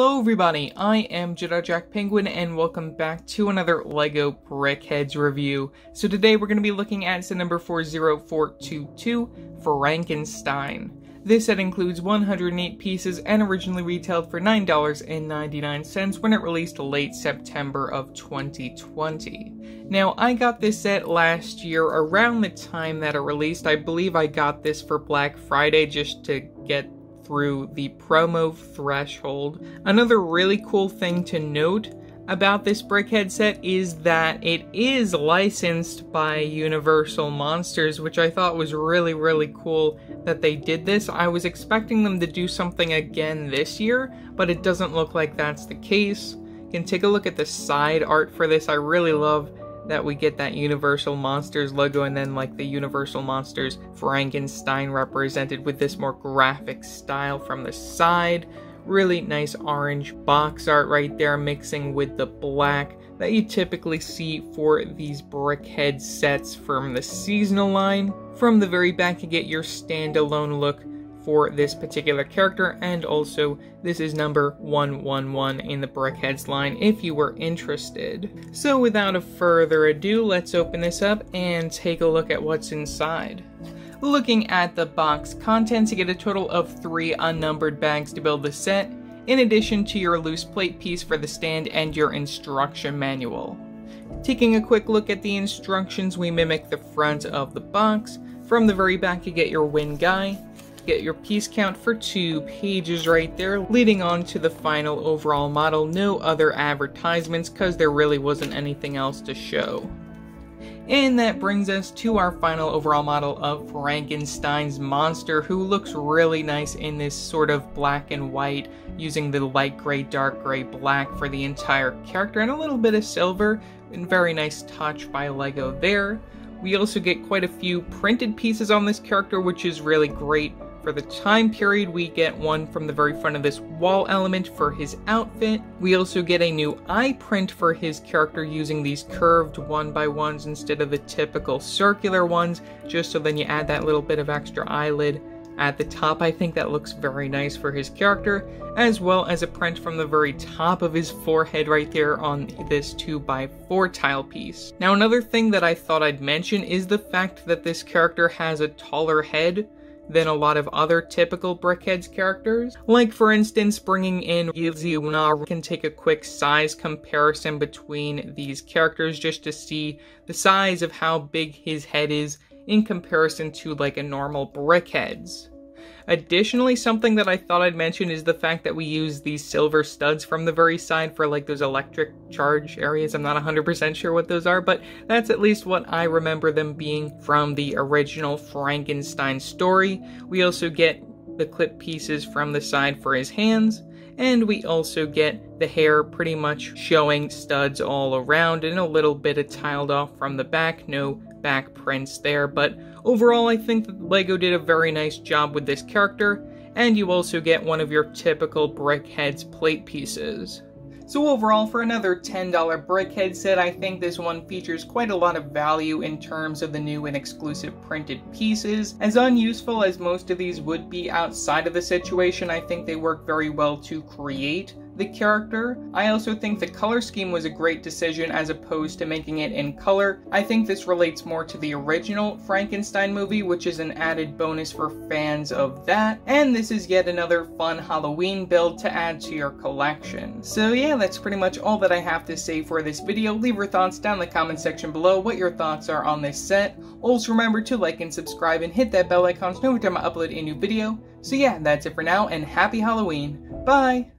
Hello everybody, I am Jedi Jack Penguin and welcome back to another LEGO Brickheadz review. So today we're going to be looking at set number 40422, Frankenstein. This set includes 108 pieces and originally retailed for $9.99 when it released late September of 2020. Now, I got this set last year around the time that it released. I believe I got this for Black Friday just to get through the promo threshold. Another really cool thing to note about this Brickhead set is that it is licensed by Universal Monsters, which I thought was really, really cool that they did this. I was expecting them to do something again this year, but it doesn't look like that's the case. You can take a look at the side art for this. I really love that we get that Universal Monsters logo and then like the Universal Monsters Frankenstein represented with this more graphic style from the side. Really nice orange box art right there mixing with the black that you typically see for these Brickhead sets from the seasonal line. From the very back you get your standalone look for this particular character and also this is number 111 in the Brickheadz line if you were interested. So without a further ado, let's open this up and take a look at what's inside. Looking at the box contents, you get a total of three unnumbered bags to build the set, in addition to your loose plate piece for the stand and your instruction manual. Taking a quick look at the instructions, we mimic the front of the box. From the very back, you get your win guy, get your piece count for two pages right there, leading on to the final overall model. No other advertisements, because there really wasn't anything else to show. And that brings us to our final overall model of Frankenstein's monster, who looks really nice in this sort of black and white, using the light gray, dark gray, black for the entire character, and a little bit of silver, and very nice touch by LEGO there. We also get quite a few printed pieces on this character, which is really great for the time period, we get one from the very front of this wall element for his outfit. We also get a new eye print for his character using these curved one by ones instead of the typical circular ones, just so then you add that little bit of extra eyelid at the top. I think that looks very nice for his character, as well as a print from the very top of his forehead right there on this 2x4 tile piece. Now another thing that I thought I'd mention is the fact that this character has a taller head than a lot of other typical Brickheadz characters. Like, for instance, bringing in Yizuna can take a quick size comparison between these characters just to see the size of how big his head is in comparison to like a normal Brickheadz. Additionally, something that I thought I'd mention is the fact that we use these silver studs from the very side for like those electric charge areas. I'm not 100% sure what those are, but that's at least what I remember them being from the original Frankenstein story. We also get the clip pieces from the side for his hands, and we also get the hair pretty much showing studs all around and a little bit of tiled off from the back, no back prints there, but overall I think that LEGO did a very nice job with this character, and you also get one of your typical Brickheadz plate pieces. So overall, for another $10 Brickhead set, I think this one features quite a lot of value in terms of the new and exclusive printed pieces. As unuseful as most of these would be outside of the situation, I think they work very well to create the character. I also think the color scheme was a great decision as opposed to making it in color. I think this relates more to the original Frankenstein movie, which is an added bonus for fans of that. And this is yet another fun Halloween build to add to your collection. So yeah, that's pretty much all that I have to say for this video. Leave your thoughts down in the comment section below what your thoughts are on this set. Also remember to like and subscribe and hit that bell icon know every time I upload a new video. So yeah, that's it for now and happy Halloween. Bye!